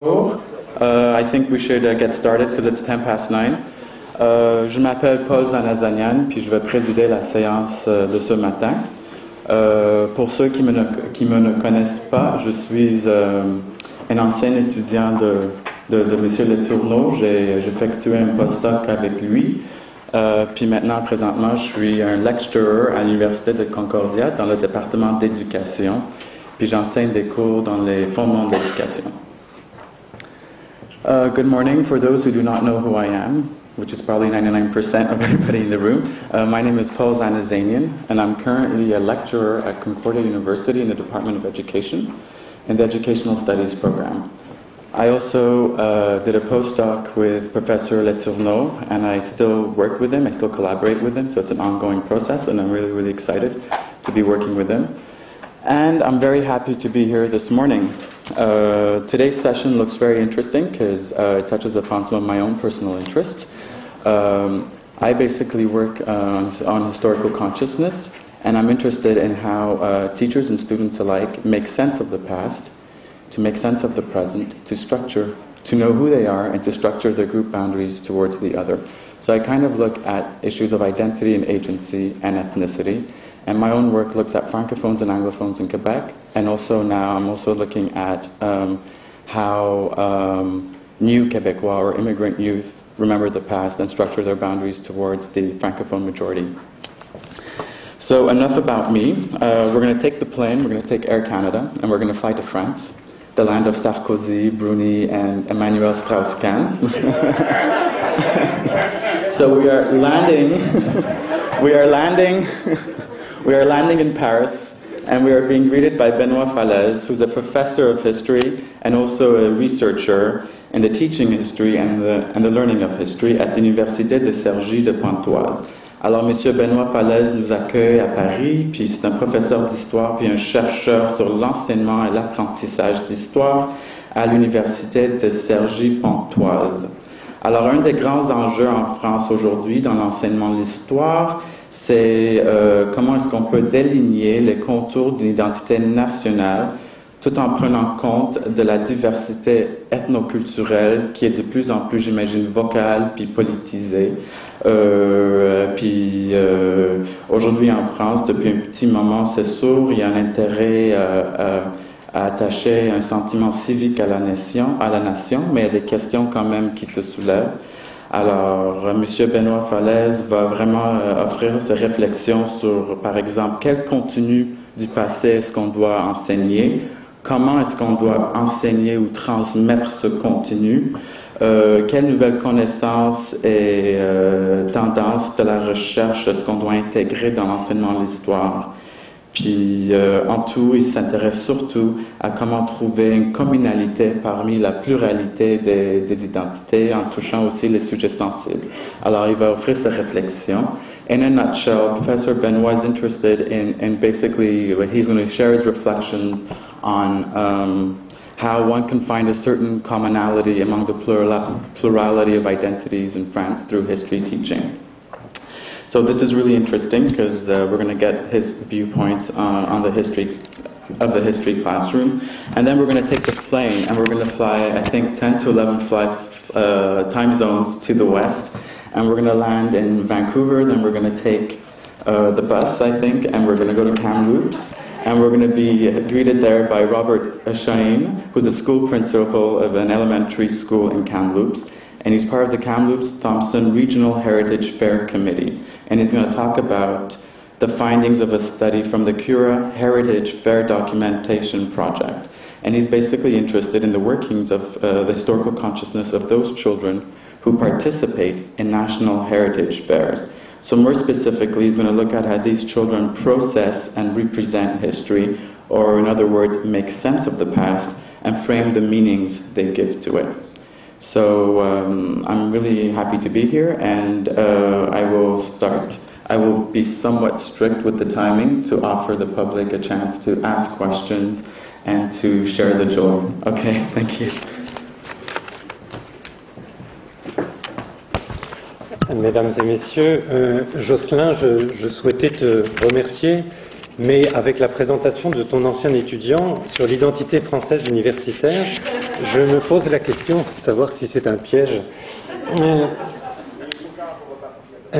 Bonjour. Uh, I think we should uh, get started because it's 10 past 9. Uh, je m'appelle Paul Zanazanian, puis je vais présider la séance euh, de ce matin. Euh, pour ceux qui me, ne, qui me ne connaissent pas, je suis euh, un ancien étudiant de, de, de M. Letourneau. J'ai effectué un postdoc avec lui. Euh, puis maintenant, présentement, je suis un lecturer à l'Université de Concordia dans le département d'éducation. Puis j'enseigne des cours dans les fondements de l'éducation. Uh, good morning. For those who do not know who I am, which is probably 99% of everybody in the room, uh, my name is Paul Zanazanian, and I'm currently a lecturer at Concordia University in the Department of Education in the Educational Studies program. I also uh, did a postdoc with Professor Letourneau, and I still work with him. I still collaborate with him, so it's an ongoing process, and I'm really, really excited to be working with him. And I'm very happy to be here this morning. Uh, today's session looks very interesting because uh, it touches upon some of my own personal interests. Um, I basically work uh, on historical consciousness, and I'm interested in how uh, teachers and students alike make sense of the past, to make sense of the present, to structure, to know who they are, and to structure their group boundaries towards the other. So I kind of look at issues of identity and agency and ethnicity. And my own work looks at francophones and anglophones in Quebec, and also now I'm also looking at um, how um, new Quebecois or immigrant youth remember the past and structure their boundaries towards the francophone majority. So enough about me. Uh, we're going to take the plane, we're going to take Air Canada, and we're going to fly to France, the land of Sarkozy, Bruni, and Emmanuel Strauss-Kahn. so we are landing, we are landing, we are landing in Paris, and we are being greeted by Benoit Falaise, who's a professor of history and also a researcher in the teaching history and the, and the learning of history at l'Université de Cergy de Pontoise. Alors, M. Benoît Falaise nous accueille à Paris, puis c'est un professeur d'histoire, puis un chercheur sur l'enseignement et l'apprentissage d'histoire à l'Université de Cergy-Pontoise. Alors, un des grands enjeux en France aujourd'hui dans l'enseignement de l'histoire, c'est euh, comment est-ce qu'on peut déligner les contours d'une identité nationale tout en prenant compte de la diversité ethnoculturelle qui est de plus en plus, j'imagine, vocale puis politisée. Euh, puis euh, aujourd'hui en France, depuis un petit moment, c'est sûr, il y a un intérêt à attacher un sentiment civique à la nation, à la nation, mais il y a des questions quand même qui se soulèvent. Alors, M. Benoît Falaise va vraiment offrir ses réflexions sur, par exemple, quel contenu du passé est-ce qu'on doit enseigner, comment est-ce qu'on doit enseigner ou transmettre ce contenu, euh, quelles nouvelles connaissances et euh, tendances de la recherche est-ce qu'on doit intégrer dans l'enseignement de l'histoire. Puis euh, en tout, il s'intéresse surtout à comment trouver une communalité parmi la pluralité des, identités en touchant aussi les sujets sensibles. Alors il va offrir ses réflexions. In a nutshell, Professor Benoit is interested in, in basically, he's going to share his reflections on um, how one can find a certain commonality among the plural, plurality of identities in France through history teaching. So this is really interesting because uh, we're going to get his viewpoints on, on the history of the history classroom, and then we're going to take the plane and we're going to fly, I think, 10 to 11 flights, uh, time zones to the west, and we're going to land in Vancouver. Then we're going to take uh, the bus, I think, and we're going to go to Kamloops. And we're going to be greeted there by Robert Shane, who's a school principal of an elementary school in Kamloops, and he's part of the Kamloops Thompson Regional Heritage Fair Committee, and he's going to talk about the findings of a study from the Cura Heritage Fair Documentation Project. And he's basically interested in the workings of uh, the historical consciousness of those children who participate in national heritage fairs. So, more specifically, he's going to look at how these children process and represent history, or in other words, make sense of the past and frame the meanings they give to it. So, um, I'm really happy to be here, and uh, I will start. I will be somewhat strict with the timing to offer the public a chance to ask questions and to share the joy. Okay, thank you. Mesdames et messieurs, euh, Jocelyn, je, je, souhaitais te remercier, mais avec la présentation de ton ancien étudiant sur l'identité française universitaire, je me pose la question de savoir si c'est un piège. Euh,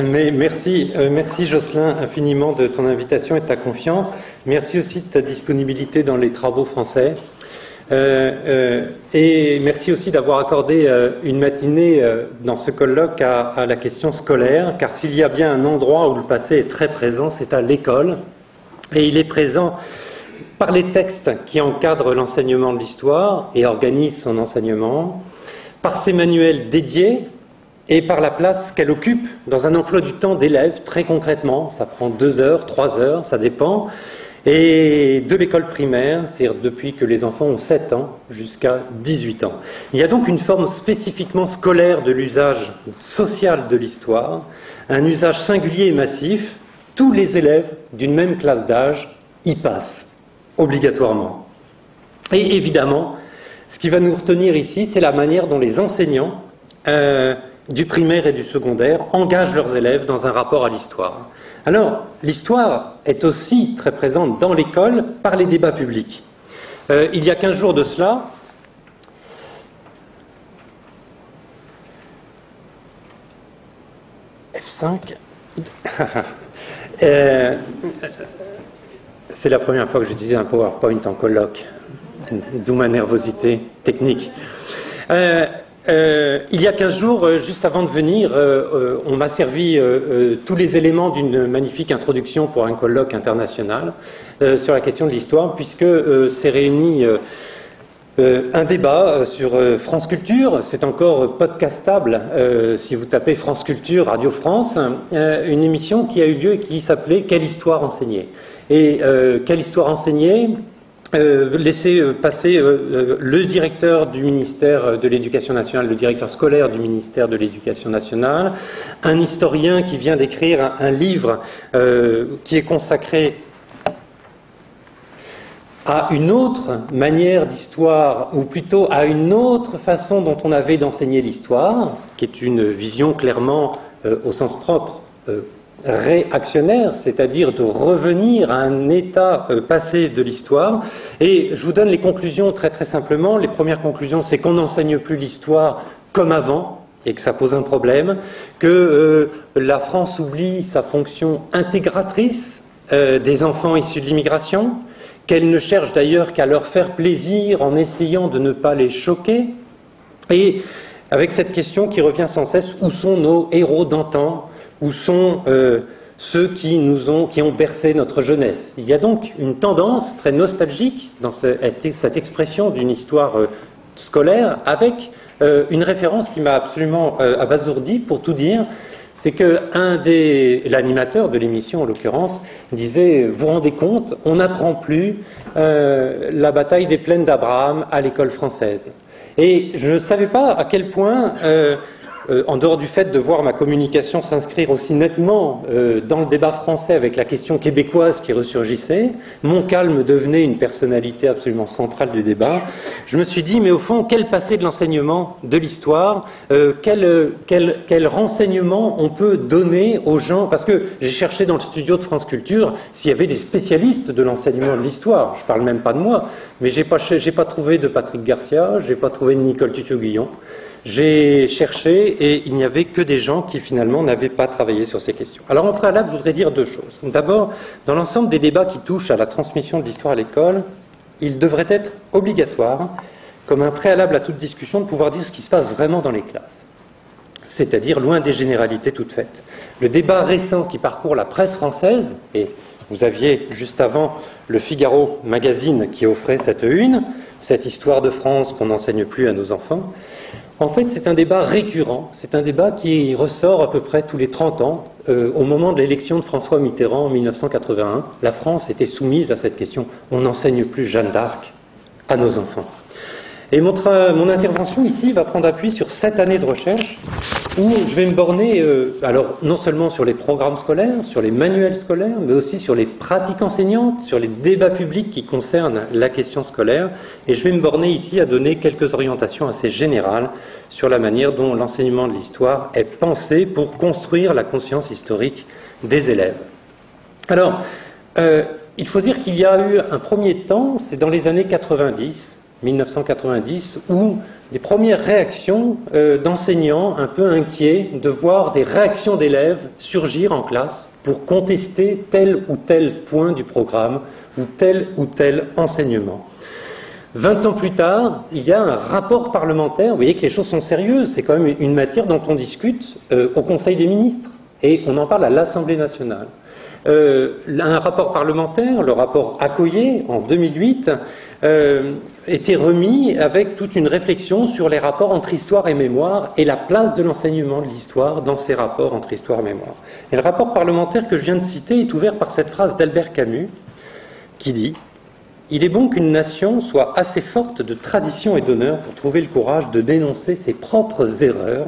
mais merci, euh, merci Jocelyn infiniment de ton invitation et de ta confiance. Merci aussi de ta disponibilité dans les travaux français. Euh, et merci aussi d'avoir accordé une matinée dans ce colloque à, la question scolaire, car s'il y a bien un endroit où le passé est très présent, c'est à l'école. Et il est présent par les textes qui encadrent l'enseignement de l'histoire et organisent son enseignement, par ses manuels dédiés et par la place qu'elle occupe dans un emploi du temps d'élèves, très concrètement, ça prend deux heures, trois heures, ça dépend, et de l'école primaire, c'est-à-dire depuis que les enfants ont 7 ans jusqu'à 18 ans. Il y a donc une forme spécifiquement scolaire de l'usage social de l'histoire, un usage singulier et massif, tous les élèves d'une même classe d'âge y passent obligatoirement. Et évidemment, ce qui va nous retenir ici, c'est la manière dont les enseignants euh, du primaire et du secondaire engagent leurs élèves dans un rapport à l'histoire. Alors, l'histoire est aussi très présente dans l'école par les débats publics. Euh, il y a 15 jours de cela, F5. euh, c'est la première fois que j'utilise un PowerPoint en colloque, d'où ma nervosité technique. Euh, euh, il y a 15 jours, euh, juste avant de venir, on m'a servi tous les éléments d'une magnifique introduction pour un colloque international sur la question de l'histoire, puisque s'est réuni un débat sur France Culture, c'est encore podcastable si vous tapez France Culture, Radio France, une émission qui a eu lieu et qui s'appelait Quelle histoire enseigner? Et euh, quelle histoire enseigner? Euh, laisser euh, passer le directeur du ministère de l'Éducation nationale, le directeur scolaire du ministère de l'Éducation nationale, un historien qui vient d'écrire un, livre qui est consacré à une autre manière d'histoire, ou plutôt à une autre façon dont on avait d'enseigner l'histoire, qui est une vision clairement au sens propre réactionnaire, c'est-à-dire de revenir à un état euh, passé de l'histoire. Et je vous donne les conclusions très très simplement. Les premières conclusions, c'est qu'on n'enseigne plus l'histoire comme avant, et que ça pose un problème, que euh, la France oublie sa fonction intégratrice euh, des enfants issus de l'immigration, qu'elle ne cherche d'ailleurs qu'à leur faire plaisir en essayant de ne pas les choquer, et avec cette question qui revient sans cesse, où sont nos héros d'antan? Où sont euh, ceux qui nous ont, qui ont bercé notre jeunesse. Il y a donc une tendance très nostalgique dans cette expression d'une histoire euh, scolaire avec euh, une référence qui m'a absolument abasourdi pour tout dire. C'est que un des l'animateur de l'émission en l'occurrence disait vous vous rendez compte on n'apprend plus la bataille des plaines d'Abraham à l'école française et je ne savais pas à quel point euh, en dehors du fait de voir ma communication s'inscrire aussi nettement euh, dans le débat français avec la question québécoise qui ressurgissait, mon calme devenait une personnalité absolument centrale du débat. Je me suis dit, mais au fond, quel passé de l'enseignement de l'histoire, euh, quel, renseignement on peut donner aux gens? Parce que j'ai cherché dans le studio de France Culture s'il y avait des spécialistes de l'enseignement de l'histoire. Je ne parle même pas de moi, mais je n'ai pas, pas, trouvé de Patrick Garcia, je n'ai pas trouvé de Nicole Tutu-Guillon. J'ai cherché et il n'y avait que des gens qui finalement n'avaient pas travaillé sur ces questions. Alors en préalable, je voudrais dire deux choses. D'abord, dans l'ensemble des débats qui touchent à la transmission de l'histoire à l'école, il devrait être obligatoire, comme un préalable à toute discussion, de pouvoir dire ce qui se passe vraiment dans les classes. C'est-à-dire loin des généralités toutes faites. Le débat récent qui parcourt la presse française, et vous aviez juste avant le Figaro magazine qui offrait cette une, cette histoire de France qu'on n'enseigne plus à nos enfants, en fait, c'est un débat récurrent, c'est un débat qui ressort à peu près tous les 30 ans. Euh, au moment de l'élection de François Mitterrand en 1981, la France était soumise à cette question. On n'enseigne plus Jeanne d'Arc à nos enfants. Et mon, intervention ici va prendre appui sur sept années de recherche où je vais me borner, euh, alors non seulement sur les programmes scolaires, sur les manuels scolaires, mais aussi sur les pratiques enseignantes, sur les débats publics qui concernent la question scolaire. Et je vais me borner ici à donner quelques orientations assez générales sur la manière dont l'enseignement de l'histoire est pensé pour construire la conscience historique des élèves. Alors, euh, il faut dire qu'il y a eu un premier temps, c'est dans les années 90, 1990, où des premières réactions euh, d'enseignants un peu inquiets de voir des réactions d'élèves surgir en classe pour contester tel ou tel point du programme ou tel ou tel enseignement. Vingt ans plus tard, il y a un rapport parlementaire. Vous voyez que les choses sont sérieuses. C'est quand même une matière dont on discute euh, au Conseil des ministres et on en parle à l'Assemblée nationale. Euh, un rapport parlementaire, le rapport Accoyer en 2008, euh, était remis avec toute une réflexion sur les rapports entre histoire et mémoire et la place de l'enseignement de l'histoire dans ces rapports entre histoire et mémoire. Et le rapport parlementaire que je viens de citer est ouvert par cette phrase d'Albert Camus qui dit Il est bon qu'une nation soit assez forte de tradition et d'honneur pour trouver le courage de dénoncer ses propres erreurs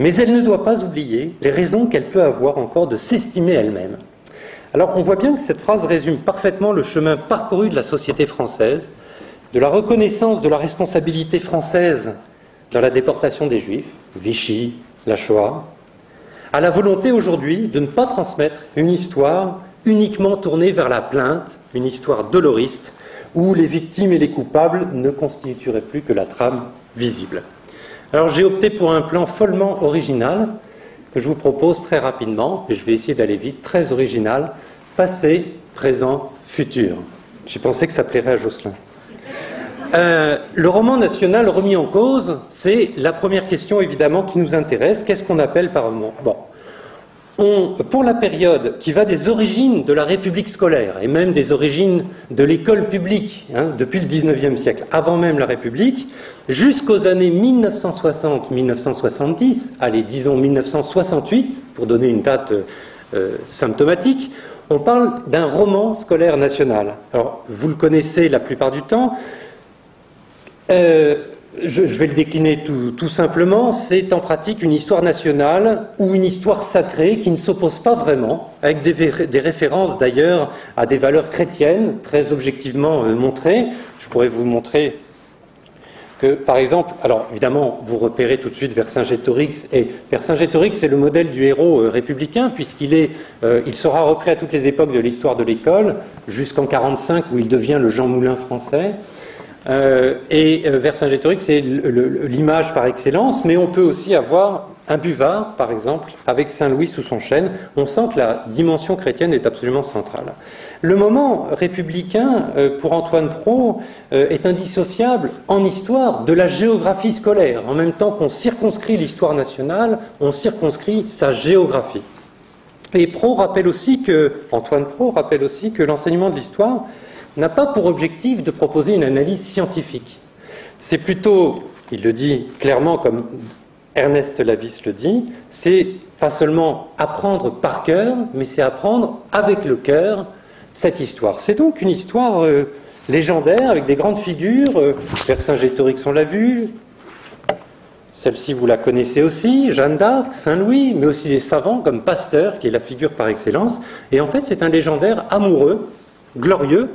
mais elle ne doit pas oublier les raisons qu'elle peut avoir encore de s'estimer elle-même. Alors on voit bien que cette phrase résume parfaitement le chemin parcouru de la société française, de la reconnaissance de la responsabilité française dans la déportation des Juifs, Vichy, la Shoah, à la volonté aujourd'hui de ne pas transmettre une histoire uniquement tournée vers la plainte, une histoire doloriste, où les victimes et les coupables ne constitueraient plus que la trame visible. Alors j'ai opté pour un plan follement original que je vous propose très rapidement, et je vais essayer d'aller vite, très original, passé, présent, futur. J'ai pensé que ça plairait à Jocelyn. Euh, le roman national remis en cause, c'est la première question évidemment qui nous intéresse. Qu'est-ce qu'on appelle par roman Bon, pour la période qui va des origines de la République scolaire et même des origines de l'école publique, hein, depuis le XIXe siècle, avant même la République, jusqu'aux années 1960-1970, allez, disons 1968, pour donner une date euh, symptomatique, on parle d'un roman scolaire national. Alors, vous le connaissez la plupart du temps. Euh, je, vais le décliner tout, simplement, c'est en pratique une histoire nationale ou une histoire sacrée qui ne s'oppose pas vraiment, avec des, références d'ailleurs à des valeurs chrétiennes très objectivement euh, montrées. Je pourrais vous montrer que, par exemple, alors évidemment, vous repérez tout de suite Vercingétorix, et Vercingétorix c'est le modèle du héros euh, républicain, puisqu'il euh, sera repris à toutes les époques de l'histoire de l'école, jusqu'en 1945 où il devient le Jean Moulin français. Euh, et euh, Vercingétorix, c'est l'image par excellence, mais on peut aussi avoir un buvard, par exemple, avec Saint-Louis sous son chêne. On sent que la dimension chrétienne est absolument centrale. Le moment républicain, euh, pour Antoine Pro, est indissociable en histoire de la géographie scolaire. En même temps qu'on circonscrit l'histoire nationale, on circonscrit sa géographie. Et Pro rappelle aussi que, Antoine Pro rappelle aussi que l'enseignement de l'histoire n'a pas pour objectif de proposer une analyse scientifique. C'est plutôt, il le dit clairement comme Ernest Lavis le dit, c'est pas seulement apprendre par cœur, mais c'est apprendre avec le cœur cette histoire. C'est donc une histoire euh, légendaire avec des grandes figures. Euh, on l'a vu. Celle-ci, vous la connaissez aussi, Jeanne d'Arc, Saint-Louis, mais aussi des savants comme Pasteur, qui est la figure par excellence. Et en fait, c'est un légendaire amoureux, glorieux,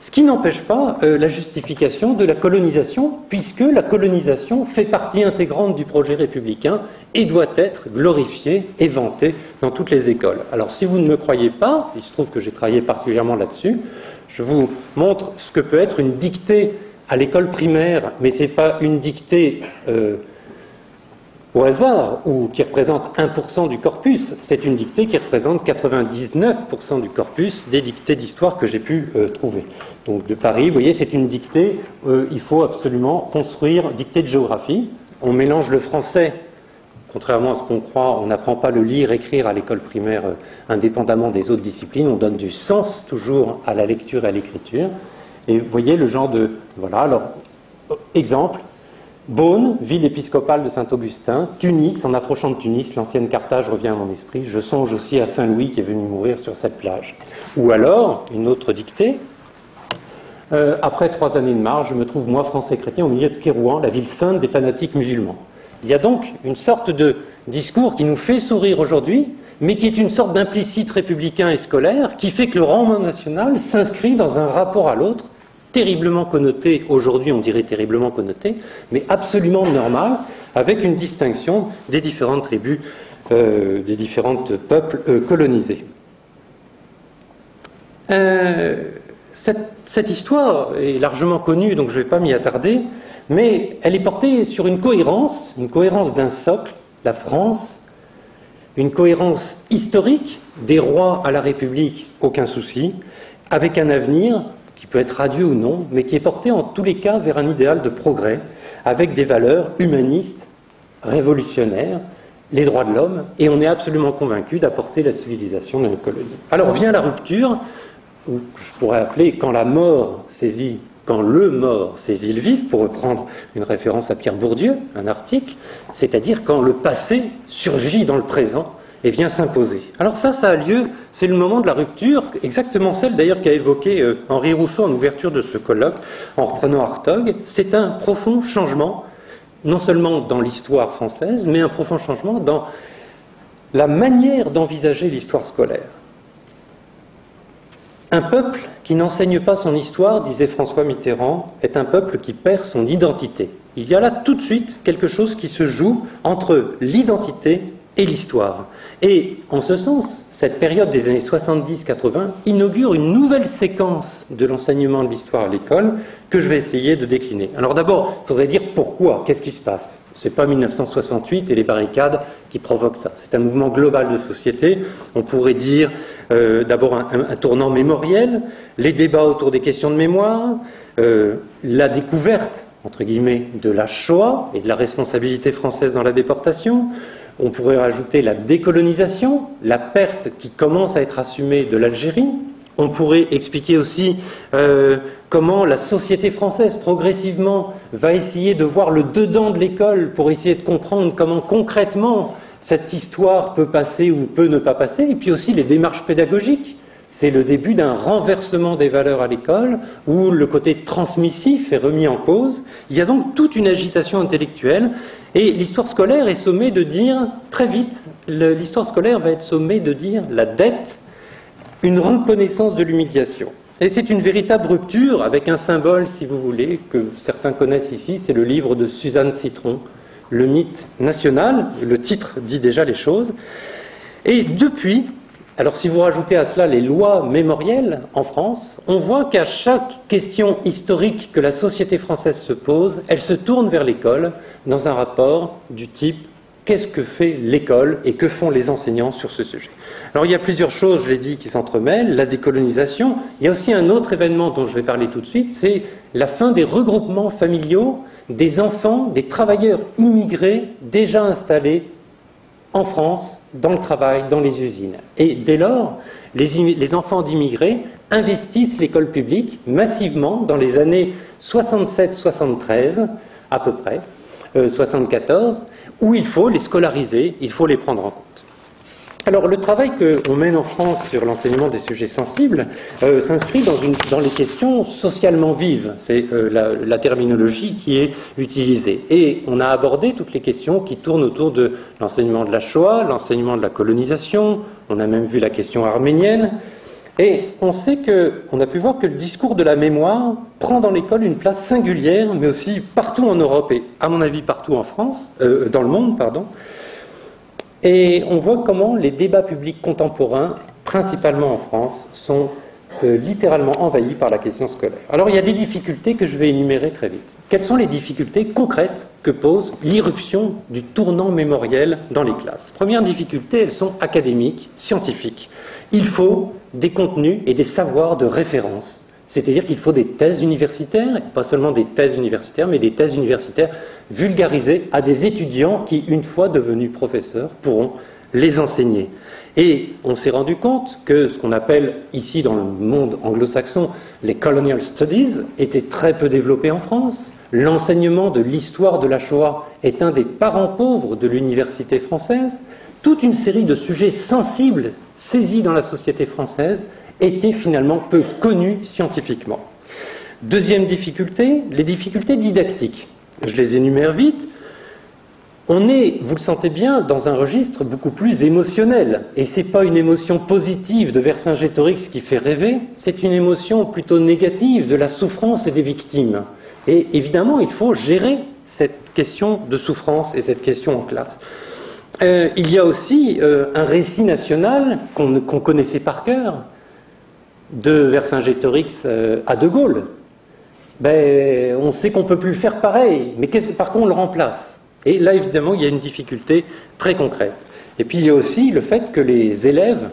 ce qui n'empêche pas euh, la justification de la colonisation, puisque la colonisation fait partie intégrante du projet républicain et doit être glorifiée et vantée dans toutes les écoles. Alors si vous ne me croyez pas, il se trouve que j'ai travaillé particulièrement là-dessus, je vous montre ce que peut être une dictée à l'école primaire, mais ce n'est pas une dictée euh, au hasard ou qui représente 1% du corpus, c'est une dictée qui représente 99% du corpus des dictées d'histoire que j'ai pu euh, trouver. Donc de Paris, vous voyez, c'est une dictée, euh, il faut absolument construire dictée de géographie. On mélange le français, contrairement à ce qu'on croit, on n'apprend pas le lire, écrire à l'école primaire euh, indépendamment des autres disciplines, on donne du sens toujours à la lecture et à l'écriture. Et vous voyez le genre de... Voilà, alors, exemple, Beaune, ville épiscopale de Saint-Augustin, Tunis, en approchant de Tunis, l'ancienne Carthage revient à mon esprit, je songe aussi à Saint-Louis qui est venu mourir sur cette plage. Ou alors, une autre dictée, euh, après trois années de marche, je me trouve, moi, français chrétien, au milieu de Kérouan, la ville sainte des fanatiques musulmans. Il y a donc une sorte de discours qui nous fait sourire aujourd'hui, mais qui est une sorte d'implicite républicain et scolaire, qui fait que le roman national s'inscrit dans un rapport à l'autre terriblement connoté, aujourd'hui on dirait terriblement connoté, mais absolument normal, avec une distinction des différentes tribus, euh, des différents peuples euh, colonisés. Euh, cette, histoire est largement connue, donc je ne vais pas m'y attarder, mais elle est portée sur une cohérence, une cohérence d'un socle, la France, une cohérence historique, des rois à la République, aucun souci, avec un avenir qui peut être radieux ou non, mais qui est porté en tous les cas vers un idéal de progrès, avec des valeurs humanistes, révolutionnaires, les droits de l'homme, et on est absolument convaincu d'apporter la civilisation dans une colonie. Alors vient la rupture, ou je pourrais appeler quand la mort saisit, quand le mort saisit le vif, pour reprendre une référence à Pierre Bourdieu, un article, c'est-à-dire quand le passé surgit dans le présent et vient s'imposer. Alors ça, ça a lieu, c'est le moment de la rupture, exactement celle d'ailleurs qu'a évoqué euh, Henri Rousseau en ouverture de ce colloque, en reprenant Hartog. C'est un profond changement, non seulement dans l'histoire française, mais un profond changement dans la manière d'envisager l'histoire scolaire. Un peuple qui n'enseigne pas son histoire, disait François Mitterrand, est un peuple qui perd son identité. Il y a là tout de suite quelque chose qui se joue entre l'identité et l'histoire. Et en ce sens, cette période des années 70-80 inaugure une nouvelle séquence de l'enseignement de l'histoire à l'école que je vais essayer de décliner. Alors d'abord, il faudrait dire pourquoi, qu'est-ce qui se passe? Ce n'est pas 1968 et les barricades qui provoquent ça. C'est un mouvement global de société. On pourrait dire euh, d'abord un, tournant mémoriel, les débats autour des questions de mémoire, euh, la découverte, entre guillemets, de la Shoah et de la responsabilité française dans la déportation. On pourrait rajouter la décolonisation, la perte qui commence à être assumée de l'Algérie. On pourrait expliquer aussi euh, comment la société française progressivement va essayer de voir le dedans de l'école pour essayer de comprendre comment concrètement cette histoire peut passer ou peut ne pas passer, et puis aussi les démarches pédagogiques. C'est le début d'un renversement des valeurs à l'école, où le côté transmissif est remis en cause. Il y a donc toute une agitation intellectuelle, et l'histoire scolaire est sommée de dire, très vite, l'histoire scolaire va être sommée de dire la dette, une reconnaissance de l'humiliation. Et c'est une véritable rupture avec un symbole, si vous voulez, que certains connaissent ici, c'est le livre de Suzanne Citron, le mythe national, le titre dit déjà les choses. Et depuis, alors si vous rajoutez à cela les lois mémorielles en France, on voit qu'à chaque question historique que la société française se pose, elle se tourne vers l'école dans un rapport du type qu'est-ce que fait l'école et que font les enseignants sur ce sujet? Alors il y a plusieurs choses, je l'ai dit, qui s'entremêlent. La décolonisation. Il y a aussi un autre événement dont je vais parler tout de suite, c'est la fin des regroupements familiaux des enfants, des travailleurs immigrés déjà installés en France, dans le travail, dans les usines. Et dès lors, les, enfants d'immigrés investissent l'école publique massivement dans les années 67-73, à peu près, 74, euh, où il faut les scolariser, il faut les prendre en compte. Alors le travail qu'on mène en France sur l'enseignement des sujets sensibles euh, s'inscrit dans, les questions socialement vives, c'est euh, la, terminologie qui est utilisée. Et on a abordé toutes les questions qui tournent autour de l'enseignement de la Shoah, l'enseignement de la colonisation, on a même vu la question arménienne, et on sait que, on a pu voir que le discours de la mémoire prend dans l'école une place singulière, mais aussi partout en Europe et, à mon avis, partout en France, euh, dans le monde, pardon. Et on voit comment les débats publics contemporains, principalement en France, sont euh, littéralement envahis par la question scolaire. Alors il y a des difficultés que je vais énumérer très vite. Quelles sont les difficultés concrètes que pose l'irruption du tournant mémoriel dans les classes? Première difficulté, elles sont académiques, scientifiques. Il faut des contenus et des savoirs de référence c'est-à-dire qu'il faut des thèses universitaires, pas seulement des thèses universitaires, mais des thèses universitaires vulgarisées à des étudiants qui, une fois devenus professeurs, pourront les enseigner. Et on s'est rendu compte que ce qu'on appelle ici dans le monde anglo-saxon les colonial studies était très peu développé en France. L'enseignement de l'histoire de la Shoah est un des parents pauvres de l'université française. Toute une série de sujets sensibles saisis dans la société française étaient finalement peu connus scientifiquement. Deuxième difficulté, les difficultés didactiques. Je les énumère vite. On est, vous le sentez bien, dans un registre beaucoup plus émotionnel. Et ce n'est pas une émotion positive de Vercingétorix qui fait rêver, c'est une émotion plutôt négative de la souffrance et des victimes. Et évidemment, il faut gérer cette question de souffrance et cette question en classe. Euh, il y a aussi euh, un récit national qu'on connaissait par cœur, de Vercingétorix euh, à De Gaulle, ben, on sait qu'on ne peut plus le faire pareil, mais par contre on le remplace Et là, évidemment, il y a une difficulté très concrète. Et puis il y a aussi le fait que les élèves,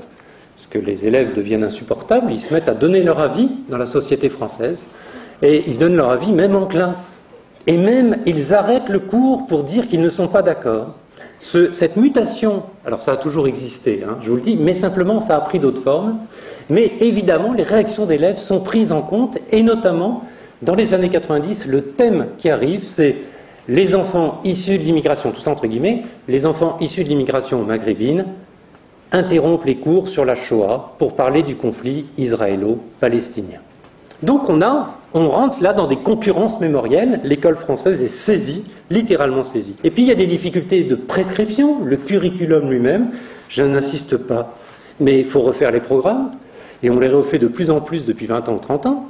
parce que les élèves deviennent insupportables, ils se mettent à donner leur avis dans la société française, et ils donnent leur avis même en classe. Et même, ils arrêtent le cours pour dire qu'ils ne sont pas d'accord. cette mutation, alors ça a toujours existé, hein, je vous le dis, mais simplement ça a pris d'autres formes. Mais évidemment, les réactions d'élèves sont prises en compte, et notamment dans les années 90, le thème qui arrive, c'est les enfants issus de l'immigration, tout ça entre guillemets, les enfants issus de l'immigration maghrébine interrompent les cours sur la Shoah pour parler du conflit israélo-palestinien. Donc on a, on rentre là dans des concurrences mémorielles, l'école française est saisie, littéralement saisie. Et puis il y a des difficultés de prescription, le curriculum lui-même, je n'insiste pas, mais il faut refaire les programmes, et on les refait de plus en plus depuis 20 ans, 30 ans.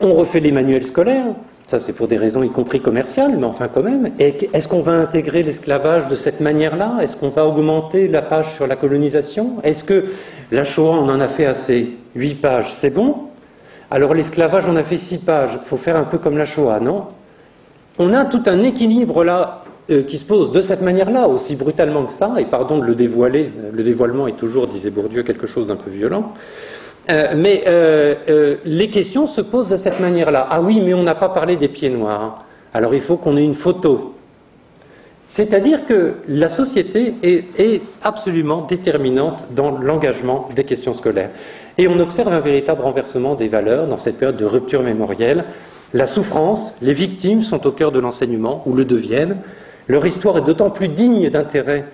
On refait les manuels scolaires, ça c'est pour des raisons y compris commerciales, mais enfin quand même. Est-ce qu'on va intégrer l'esclavage de cette manière-là? Est-ce qu'on va augmenter la page sur la colonisation? Est-ce que la Shoah, on en a fait assez? Huit pages, c'est bon alors l'esclavage, on a fait six pages. Il faut faire un peu comme la Shoah, non? On a tout un équilibre là euh, qui se pose de cette manière-là, aussi brutalement que ça, et pardon de le dévoiler, le dévoilement est toujours, disait Bourdieu, quelque chose d'un peu violent. Euh, mais euh, les questions se posent de cette manière-là. Ah oui, mais on n'a pas parlé des pieds noirs. Alors il faut qu'on ait une photo. C'est-à-dire que la société est absolument déterminante dans l'engagement des questions scolaires. Et on observe un véritable renversement des valeurs dans cette période de rupture mémorielle. La souffrance, les victimes sont au cœur de l'enseignement, ou le deviennent. Leur histoire est d'autant plus digne d'intérêt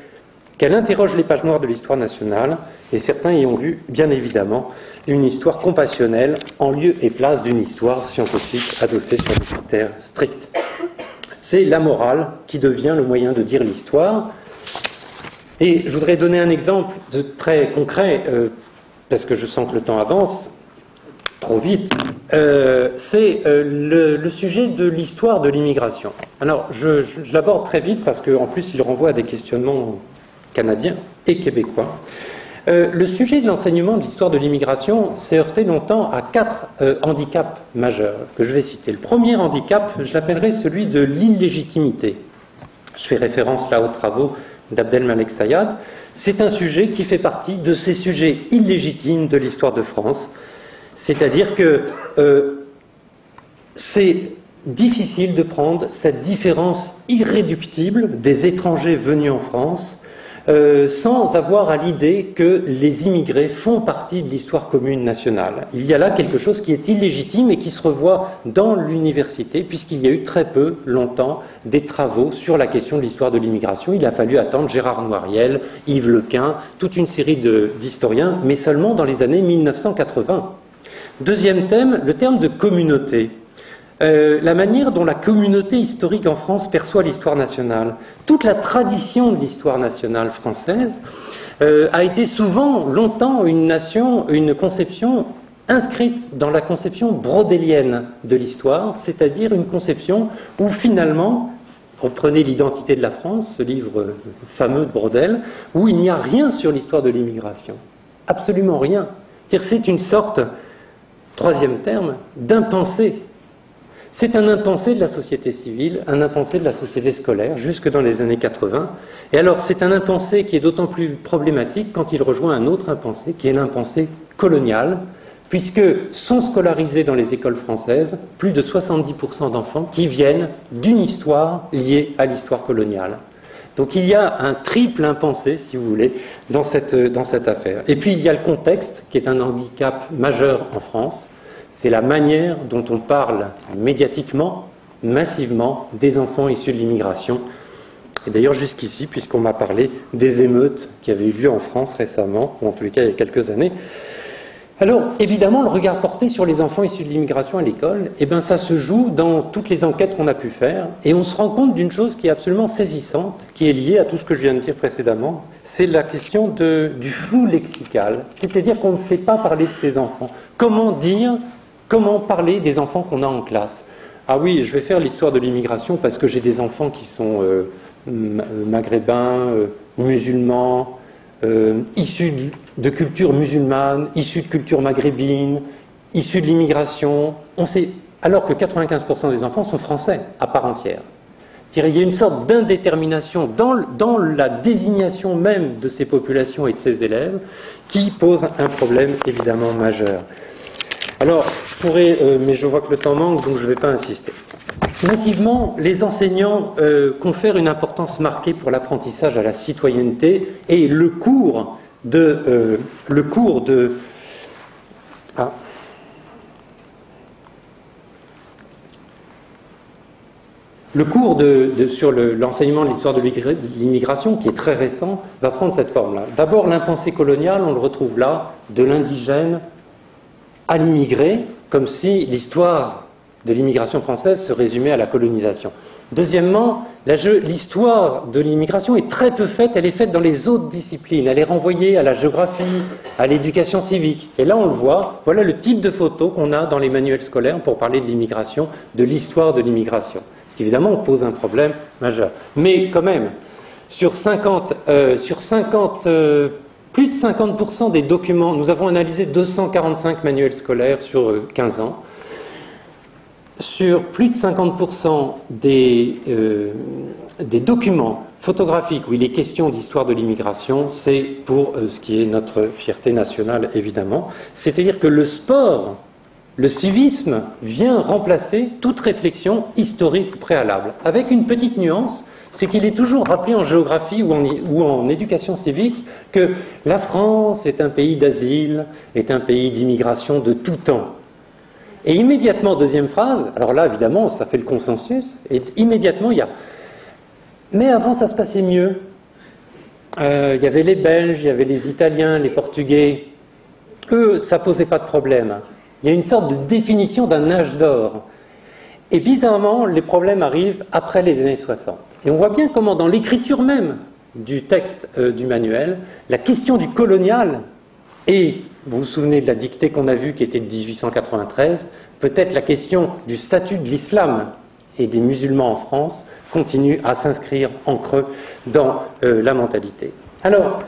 qu'elle interroge les pages noires de l'histoire nationale, et certains y ont vu, bien évidemment, une histoire compassionnelle en lieu et place d'une histoire scientifique adossée sur des critères stricts. C'est la morale qui devient le moyen de dire l'histoire. Et je voudrais donner un exemple très concret euh, parce que je sens que le temps avance trop vite, euh, c'est euh, le, sujet de l'histoire de l'immigration. Alors, je, l'aborde très vite parce qu'en plus, il renvoie à des questionnements canadiens et québécois. Euh, le sujet de l'enseignement de l'histoire de l'immigration s'est heurté longtemps à quatre handicaps majeurs que je vais citer. Le premier handicap, je l'appellerai celui de l'illégitimité. Je fais référence là aux travaux d'Abdelmalek Sayad. C'est un sujet qui fait partie de ces sujets illégitimes de l'histoire de France. C'est-à-dire que euh, c'est difficile de prendre cette différence irréductible des étrangers venus en France euh, sans avoir à l'idée que les immigrés font partie de l'histoire commune nationale. Il y a là quelque chose qui est illégitime et qui se revoit dans l'université, puisqu'il y a eu très peu, longtemps, des travaux sur la question de l'histoire de l'immigration. Il a fallu attendre Gérard Noiriel, Yves Lequin, toute une série d'historiens, mais seulement dans les années 1980. Deuxième thème, le terme de communauté. Euh, la manière dont la communauté historique en France perçoit l'histoire nationale. Toute la tradition de l'histoire nationale française euh, a été souvent, longtemps, une nation, une conception inscrite dans la conception brodélienne de l'histoire, c'est-à-dire une conception où finalement, reprenez l'identité de la France, ce livre fameux de Brodel, où il n'y a rien sur l'histoire de l'immigration. Absolument rien. C'est une sorte, troisième terme, d'impensé c'est un impensé de la société civile, un impensé de la société scolaire, jusque dans les années 80. Et alors, c'est un impensé qui est d'autant plus problématique quand il rejoint un autre impensé, qui est l'impensé colonial, puisque sont scolarisés dans les écoles françaises plus de 70% d'enfants qui viennent d'une histoire liée à l'histoire coloniale. Donc il y a un triple impensé, si vous voulez, dans cette, dans cette affaire. Et puis il y a le contexte, qui est un handicap majeur en France, c'est la manière dont on parle médiatiquement, massivement, des enfants issus de l'immigration. Et d'ailleurs jusqu'ici, puisqu'on m'a parlé des émeutes qui avaient eu lieu en France récemment, ou en tous les cas il y a quelques années. Alors, évidemment, le regard porté sur les enfants issus de l'immigration à l'école, eh ben, ça se joue dans toutes les enquêtes qu'on a pu faire, et on se rend compte d'une chose qui est absolument saisissante, qui est liée à tout ce que je viens de dire précédemment, c'est la question du flou lexical, c'est-à-dire qu'on ne sait pas parler de ces enfants. Comment dire Comment parler des enfants qu'on a en classe? Ah oui, je vais faire l'histoire de l'immigration parce que j'ai des enfants qui sont euh, maghrébins, euh, musulmans, euh, issus de culture musulmane, issus de culture maghrébine, issus de l'immigration. On sait, alors que 95% des enfants sont français à part entière. Il y a une sorte d'indétermination dans, la désignation même de ces populations et de ces élèves qui pose un problème évidemment majeur. Alors, je pourrais, euh, mais je vois que le temps manque, donc je ne vais pas insister. Massivement, les enseignants euh, confèrent une importance marquée pour l'apprentissage à la citoyenneté et le cours de, euh, le cours de ah. Le cours sur l'enseignement de l'histoire de l'immigration, qui est très récent, va prendre cette forme-là. D'abord, l'impensé colonial, on le retrouve là, de l'indigène à l'immigré, comme si l'histoire de l'immigration française se résumait à la colonisation. Deuxièmement, l'histoire de l'immigration est très peu faite, elle est faite dans les autres disciplines, elle est renvoyée à la géographie, à l'éducation civique. Et là, on le voit, voilà le type de photo qu'on a dans les manuels scolaires pour parler de l'immigration, de l'histoire de l'immigration. Ce qui évidemment pose un problème majeur. Mais quand même, sur 50, euh, sur 50 euh, plus de 50% des documents, nous avons analysé 245 manuels scolaires sur 15 euh, ans, sur plus de 50% des, euh, des, documents photographiques où il est question d'histoire de l'immigration, c'est pour euh, ce qui est notre fierté nationale, évidemment. C'est-à-dire que le sport, le civisme vient remplacer toute réflexion historique préalable, avec une petite nuance, c'est qu'il est toujours rappelé en géographie ou en, éducation civique que la France est un pays d'asile, est un pays d'immigration de tout temps. Et immédiatement, deuxième phrase, alors là, évidemment, ça fait le consensus, et immédiatement, il y a. Mais avant, ça se passait mieux. Euh, il y avait les Belges, il y avait les Italiens, les Portugais. Eux, ça posait pas de problème. Il y a une sorte de définition d'un âge d'or. Et bizarrement, les problèmes arrivent après les années 60. Et on voit bien comment, dans l'écriture même du texte euh, du manuel, la question du colonial et vous vous souvenez de la dictée qu'on a vue qui était de 1893 Peut-être la question du statut de l'islam et des musulmans en France continue à s'inscrire en creux dans euh, la mentalité. Alors,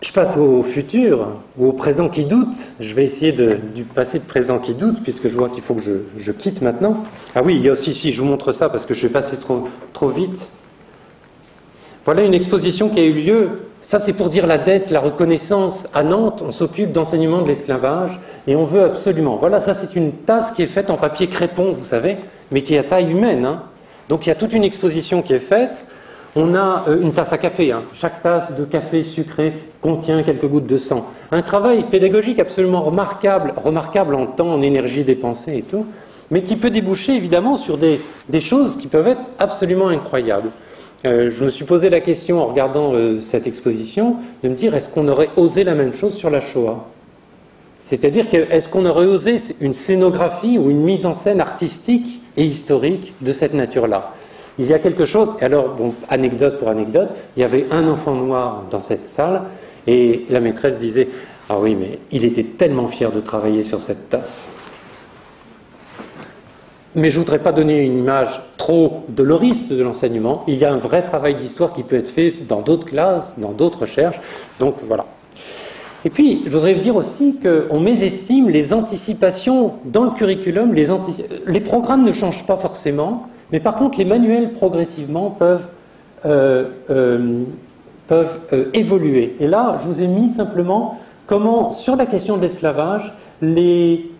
je passe au futur, ou au présent qui doute. Je vais essayer de, du passé de présent qui doute, puisque je vois qu'il faut que je, je, quitte maintenant. Ah oui, il y a aussi, si je vous montre ça, parce que je vais passer trop, trop vite. Voilà une exposition qui a eu lieu ça, c'est pour dire la dette, la reconnaissance. À Nantes, on s'occupe d'enseignement de l'esclavage et on veut absolument. Voilà, ça, c'est une tasse qui est faite en papier crépon, vous savez, mais qui est à taille humaine. Hein. Donc, il y a toute une exposition qui est faite. On a euh, une tasse à café. Hein. Chaque tasse de café sucré contient quelques gouttes de sang. Un travail pédagogique absolument remarquable, remarquable en temps, en énergie dépensée et tout, mais qui peut déboucher évidemment sur des choses qui peuvent être absolument incroyables. Euh, je me suis posé la question en regardant euh, cette exposition de me dire est-ce qu'on aurait osé la même chose sur la Shoah? C'est-à-dire est-ce qu'on aurait osé une scénographie ou une mise en scène artistique et historique de cette nature-là? Il y a quelque chose, alors, bon, anecdote pour anecdote, il y avait un enfant noir dans cette salle et la maîtresse disait Ah oui, mais il était tellement fier de travailler sur cette tasse. Mais je ne voudrais pas donner une image trop doloriste de l'enseignement. Il y a un vrai travail d'histoire qui peut être fait dans d'autres classes, dans d'autres recherches. Donc voilà. Et puis, je voudrais dire aussi qu'on mésestime les anticipations dans le curriculum. Les, programmes ne changent pas forcément, mais par contre, les manuels progressivement peuvent, euh, euh, peuvent euh, évoluer. Et là, je vous ai mis simplement comment, sur la question de l'esclavage, les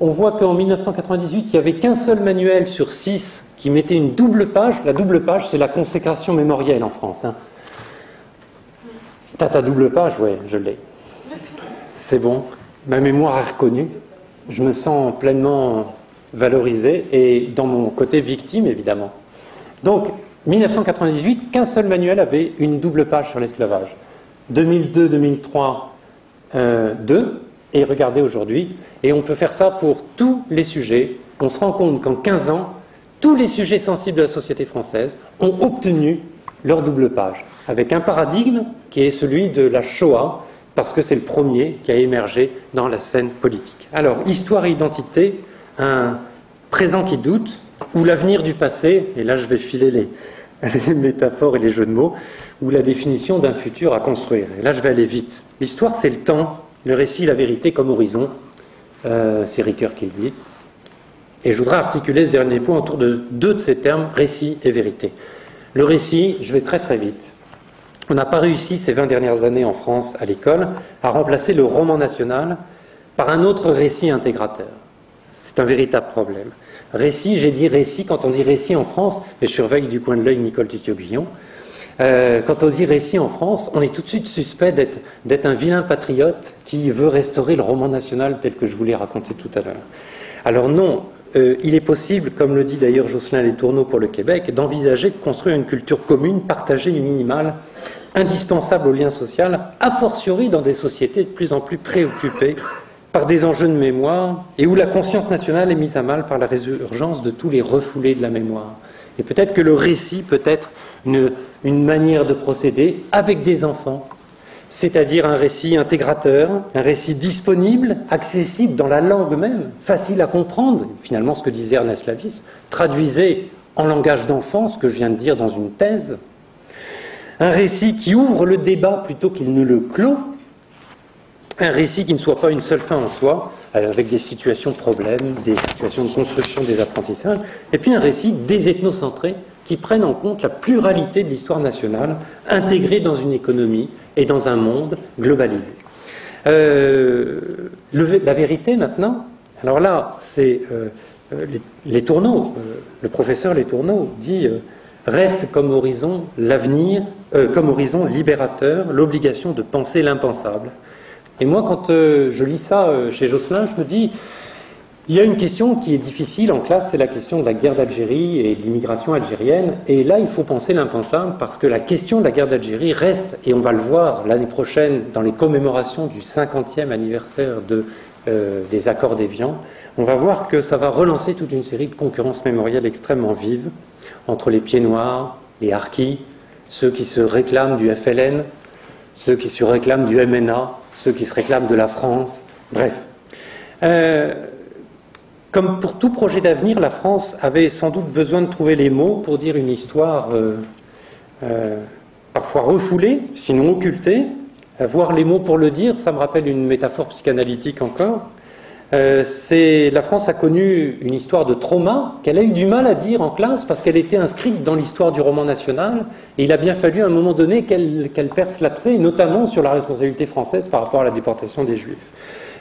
on voit qu'en 1998, il n'y avait qu'un seul manuel sur six qui mettait une double page. La double page, c'est la consécration mémorielle en France. Hein. T'as ta double page Oui, je l'ai. C'est bon. Ma mémoire est reconnue. Je me sens pleinement valorisé et dans mon côté victime, évidemment. Donc, 1998, qu'un seul manuel avait une double page sur l'esclavage. 2002, 2003, euh, deux et regardez aujourd'hui. Et on peut faire ça pour tous les sujets. On se rend compte qu'en 15 ans, tous les sujets sensibles de la société française ont obtenu leur double page, avec un paradigme qui est celui de la Shoah, parce que c'est le premier qui a émergé dans la scène politique. Alors, histoire et identité, un présent qui doute, ou l'avenir du passé, et là je vais filer les, métaphores et les jeux de mots, ou la définition d'un futur à construire. Et là, je vais aller vite. L'histoire, c'est le temps, le récit, la vérité comme horizon. Euh, c'est Ricoeur qui le dit. Et je voudrais articuler ce dernier point autour de deux de ces termes, récit et vérité. Le récit, je vais très très vite. On n'a pas réussi ces 20 dernières années en France à l'école à remplacer le roman national par un autre récit intégrateur. C'est un véritable problème. Récit, j'ai dit récit, quand on dit récit en France, et je surveille du coin de l'œil Nicole Tutio-Guillon, euh, quand on dit récit en France, on est tout de suite suspect d'être un vilain patriote qui veut restaurer le roman national tel que je vous l'ai raconté tout à l'heure. Alors non, euh, il est possible, comme le dit d'ailleurs Jocelyn Les Tourneaux pour le Québec, d'envisager de construire une culture commune, partagée et minimale, indispensable au lien social, a fortiori dans des sociétés de plus en plus préoccupées par des enjeux de mémoire et où la conscience nationale est mise à mal par la résurgence de tous les refoulés de la mémoire. Et peut-être que le récit peut être une, manière de procéder avec des enfants, c'est-à-dire un récit intégrateur, un récit disponible, accessible dans la langue même, facile à comprendre, finalement ce que disait Ernest Lavis, traduisez en langage d'enfant ce que je viens de dire dans une thèse, un récit qui ouvre le débat plutôt qu'il ne le clôt, un récit qui ne soit pas une seule fin en soi, euh, avec des situations problèmes, des situations de construction des apprentissages, et puis un récit déséthnocentré qui prenne en compte la pluralité de l'histoire nationale, intégrée dans une économie et dans un monde globalisé. Euh, la vérité maintenant, alors là, c'est euh, les, les, tourneaux, le professeur Les Tourneaux dit reste comme horizon l'avenir, comme horizon libérateur, l'obligation de penser l'impensable et moi, quand euh, je lis ça euh, chez Jocelyn, je me dis, il y a une question qui est difficile en classe, c'est la question de la guerre d'Algérie et de l'immigration algérienne. Et là, il faut penser l'impensable parce que la question de la guerre d'Algérie reste, et on va le voir l'année prochaine dans les commémorations du 50e anniversaire euh, des accords d'Évian, on va voir que ça va relancer toute une série de concurrences mémorielles extrêmement vives entre les pieds noirs, les harkis, ceux qui se réclament du FLN, ceux qui se réclament du MNA, ceux qui se réclament de la France, bref. Euh, comme pour tout projet d'avenir, la France avait sans doute besoin de trouver les mots pour dire une histoire euh, euh, parfois refoulée, sinon occultée. Voir les mots pour le dire, ça me rappelle une métaphore psychanalytique encore. Euh, la France a connu une histoire de trauma qu'elle a eu du mal à dire en classe parce qu'elle était inscrite dans l'histoire du roman national et il a bien fallu à un moment donné qu'elle perce l'abcès, notamment sur la responsabilité française par rapport à la déportation des Juifs.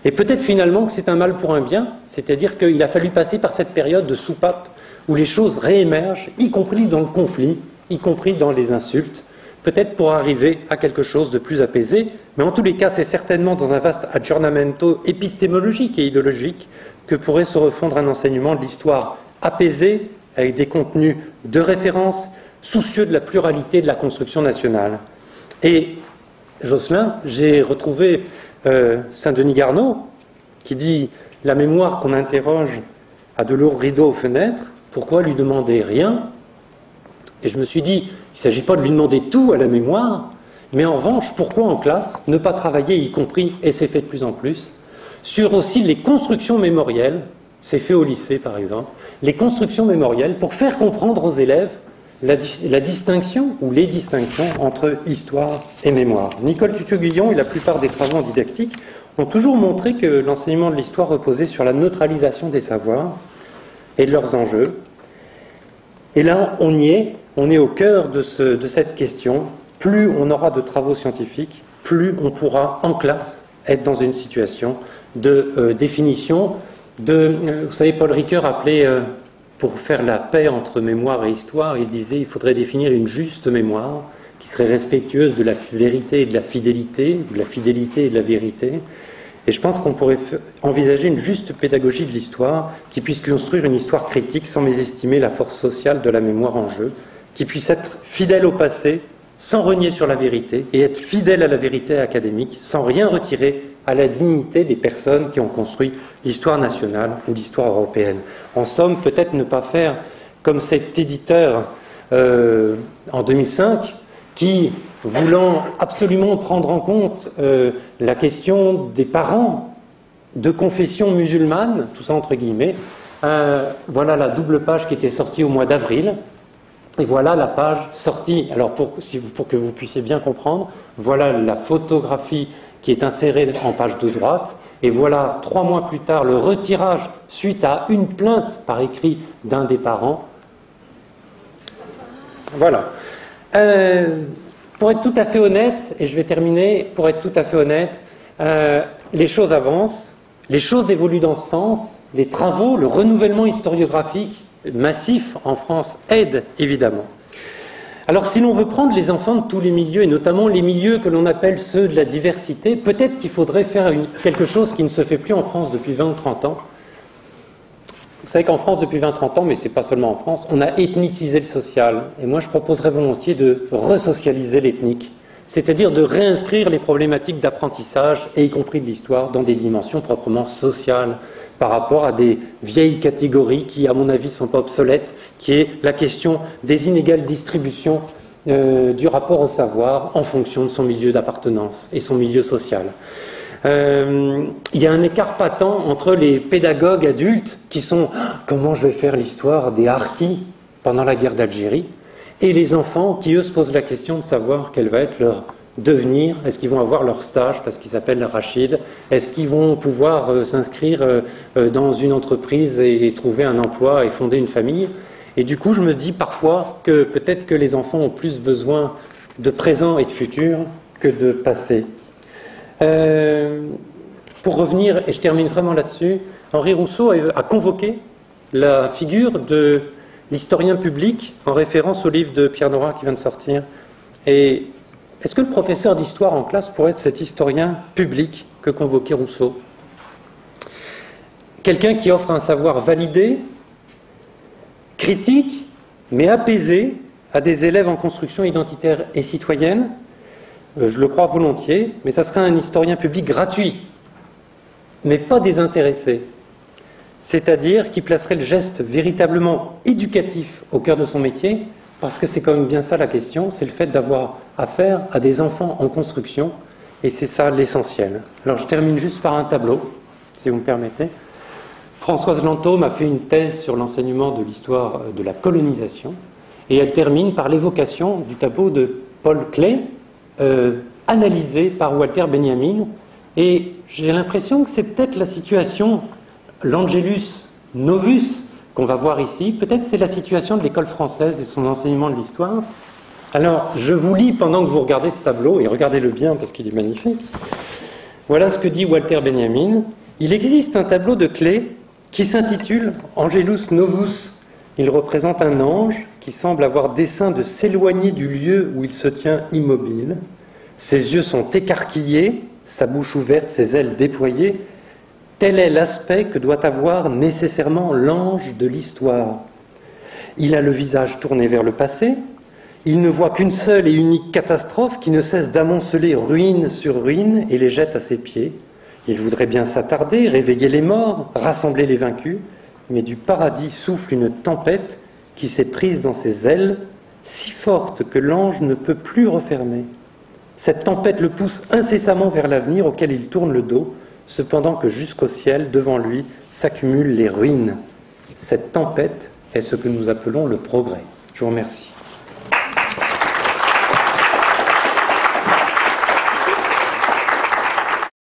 Et peut-être finalement que c'est un mal pour un bien, c'est-à-dire qu'il a fallu passer par cette période de soupape où les choses réémergent, y compris dans le conflit, y compris dans les insultes, peut-être pour arriver à quelque chose de plus apaisé, mais en tous les cas, c'est certainement dans un vaste aggiornamento épistémologique et idéologique que pourrait se refondre un enseignement de l'histoire apaisé, avec des contenus de référence, soucieux de la pluralité de la construction nationale. Et Jocelyn, j'ai retrouvé euh, Saint-Denis Garneau, qui dit La mémoire qu'on interroge a de lourds rideaux aux fenêtres, pourquoi lui demander rien? Et je me suis dit il ne s'agit pas de lui demander tout à la mémoire, mais en revanche, pourquoi en classe ne pas travailler, y compris, et c'est fait de plus en plus, sur aussi les constructions mémorielles, c'est fait au lycée par exemple, les constructions mémorielles pour faire comprendre aux élèves la, distinction ou les distinctions entre histoire et mémoire. Nicole Tutu-Guillon et la plupart des travaux didactiques ont toujours montré que l'enseignement de l'histoire reposait sur la neutralisation des savoirs et de leurs enjeux. Et là, on y est, on est au cœur de, cette question. Plus on aura de travaux scientifiques, plus on pourra en classe être dans une situation de euh, définition. De, euh, vous savez, Paul Ricoeur appelait, euh, pour faire la paix entre mémoire et histoire, il disait qu'il faudrait définir une juste mémoire qui serait respectueuse de la vérité et de la fidélité, de la fidélité et de la vérité. Et je pense qu'on pourrait envisager une juste pédagogie de l'histoire qui puisse construire une histoire critique sans mésestimer la force sociale de la mémoire en jeu, qui puisse être fidèle au passé sans renier sur la vérité et être fidèle à la vérité académique sans rien retirer à la dignité des personnes qui ont construit l'histoire nationale ou l'histoire européenne. En somme, peut-être ne pas faire comme cet éditeur euh, en 2005 qui, voulant absolument prendre en compte euh, la question des parents de confession musulmane, tout ça entre guillemets, euh, voilà la double page qui était sortie au mois d'avril, Et voilà la page sortie. Alors pour, que vous puissiez bien comprendre, voilà la photographie qui est insérée en page de droite. Et voilà, trois mois plus tard, le retirage suite à une plainte par écrit d'un des parents. Voilà. Euh, pour être tout à fait honnête, et je vais terminer, pour être tout à fait honnête, euh, les choses avancent, les choses évoluent dans ce sens, les travaux, le renouvellement historiographique massif en France aide évidemment. Alors si l'on veut prendre les enfants de tous les milieux, et notamment les milieux que l'on appelle ceux de la diversité, peut-être qu'il faudrait faire quelque chose qui ne se fait plus en France depuis 20 ou 30 ans. Vous savez qu'en France, depuis 20-30 ans, mais ce n'est pas seulement en France, on a ethnicisé le social. Et moi, je proposerais volontiers de resocialiser l'ethnique, c'est-à-dire de réinscrire les problématiques d'apprentissage, et y compris de l'histoire, dans des dimensions proprement sociales, par rapport à des vieilles catégories qui, à mon avis, ne sont pas obsolètes, qui est la question des inégales distributions euh, du rapport au savoir en fonction de son milieu d'appartenance et son milieu social. Euh, il y a un écart patent entre les pédagogues adultes qui sont ah, comment je vais faire l'histoire des harkis pendant la guerre d'Algérie et les enfants qui, eux, se posent la question de savoir quelle va être leur devenir Est-ce qu'ils vont avoir leur stage parce qu'ils s'appellent Rachid Est-ce qu'ils vont pouvoir euh, s'inscrire euh, euh, dans une entreprise et, trouver un emploi et fonder une famille? Et du coup, je me dis parfois que peut-être que les enfants ont plus besoin de présent et de futur que de passé. pour revenir, et je termine vraiment là-dessus, Henri Rousseau a convoqué la figure de l'historien public en référence au livre de Pierre Nora qui vient de sortir. Et est-ce que le professeur d'histoire en classe pourrait être cet historien public que convoquait Rousseau? Quelqu'un qui offre un savoir validé, critique, mais apaisé à des élèves en construction identitaire et citoyenne? Euh, Je le crois volontiers, mais ça serait un historien public gratuit, mais pas désintéressé. C'est-à-dire qui placerait le geste véritablement éducatif au cœur de son métier parce que c'est quand même bien ça la question, c'est le fait d'avoir affaire à des enfants en construction, et c'est ça l'essentiel. Alors je termine juste par un tableau, si vous me permettez. Françoise Lanto m'a fait une thèse sur l'enseignement de l'histoire de la colonisation, et elle termine par l'évocation du tableau de Paul Klee, euh, analysé par Walter Benjamin, et j'ai l'impression que c'est peut-être la situation, l'Angelus Novus qu'on va voir ici. Peut-être c'est la situation de l'école française et son enseignement de l'histoire. Alors, je vous lis pendant que vous regardez ce tableau, et regardez-le bien parce qu'il est magnifique. Voilà ce que dit Walter Benjamin. Il existe un tableau de clés qui s'intitule Angelus Novus. Il représente un ange qui semble avoir dessein de s'éloigner du lieu où il se tient immobile. Ses yeux sont écarquillés, sa bouche ouverte, ses ailes déployées, Tel est l'aspect que doit avoir nécessairement l'ange de l'histoire. Il a le visage tourné vers le passé, il ne voit qu'une seule et unique catastrophe qui ne cesse d'amonceler ruine sur ruine et les jette à ses pieds. Il voudrait bien s'attarder, réveiller les morts, rassembler les vaincus, mais du paradis souffle une tempête qui s'est prise dans ses ailes, si forte que l'ange ne peut plus refermer. Cette tempête le pousse incessamment vers l'avenir auquel il tourne le dos, cependant que jusqu'au ciel, devant lui, s'accumulent les ruines. Cette tempête est ce que nous appelons le progrès. Je vous remercie.